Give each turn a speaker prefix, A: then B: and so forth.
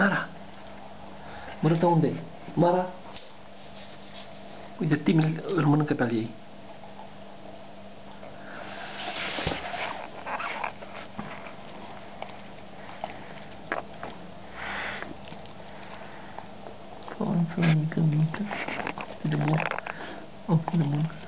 A: Mara! mora tá onde? Mara! Uite, Tim îl mănâncă pe al ei. Conțul mică, mică. De bun. Oh, de bun.